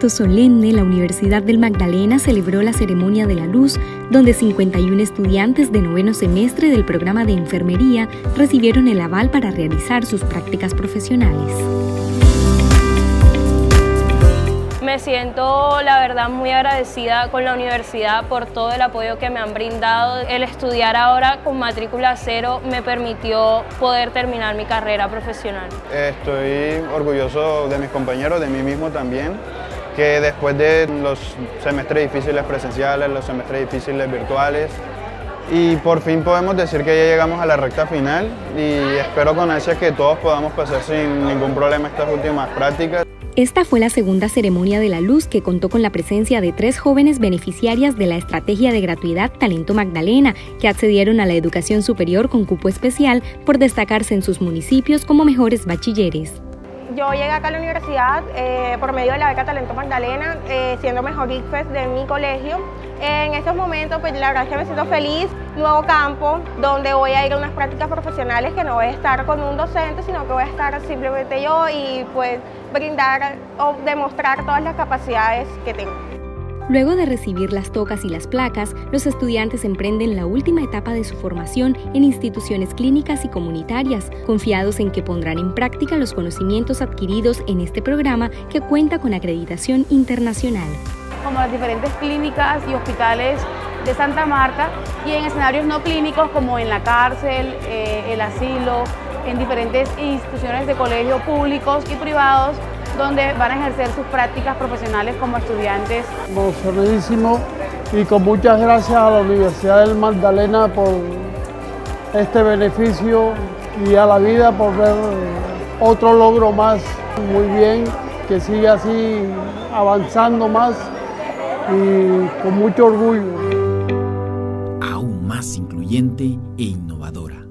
acto solemne, la Universidad del Magdalena celebró la ceremonia de la luz, donde 51 estudiantes de noveno semestre del programa de enfermería recibieron el aval para realizar sus prácticas profesionales. Me siento, la verdad, muy agradecida con la universidad por todo el apoyo que me han brindado. El estudiar ahora con matrícula cero me permitió poder terminar mi carrera profesional. Estoy orgulloso de mis compañeros, de mí mismo también, que después de los semestres difíciles presenciales, los semestres difíciles virtuales, y por fin podemos decir que ya llegamos a la recta final y espero con ansias que todos podamos pasar sin ningún problema estas últimas prácticas. Esta fue la segunda ceremonia de la luz que contó con la presencia de tres jóvenes beneficiarias de la estrategia de gratuidad Talento Magdalena, que accedieron a la educación superior con cupo especial por destacarse en sus municipios como mejores bachilleres. Yo llegué acá a la universidad eh, por medio de la beca Talento Magdalena, eh, siendo mejor ICFES de mi colegio. En estos momentos, pues la verdad es que me siento feliz. Nuevo campo, donde voy a ir a unas prácticas profesionales que no voy a estar con un docente, sino que voy a estar simplemente yo y pues brindar o demostrar todas las capacidades que tengo. Luego de recibir las tocas y las placas, los estudiantes emprenden la última etapa de su formación en instituciones clínicas y comunitarias, confiados en que pondrán en práctica los conocimientos adquiridos en este programa que cuenta con acreditación internacional. Como las diferentes clínicas y hospitales de Santa Marta y en escenarios no clínicos como en la cárcel, eh, el asilo, en diferentes instituciones de colegios públicos y privados donde van a ejercer sus prácticas profesionales como estudiantes. Emocionadísimo y con muchas gracias a la Universidad del Magdalena por este beneficio y a la vida por ver otro logro más. Muy bien, que siga así avanzando más y con mucho orgullo. Aún más incluyente e innovadora.